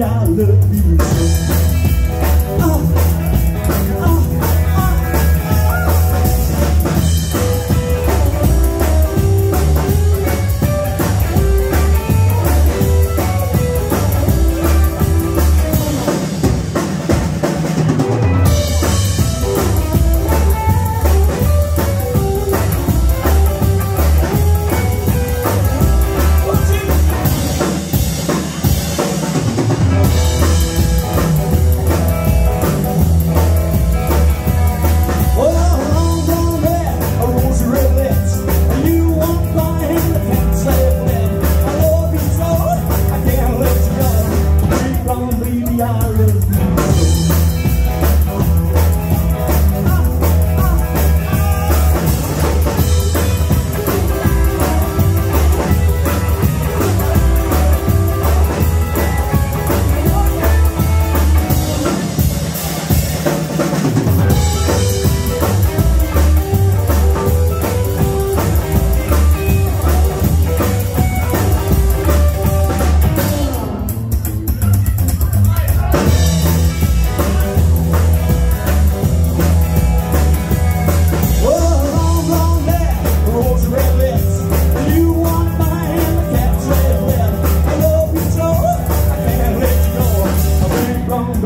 I love you so. Oh.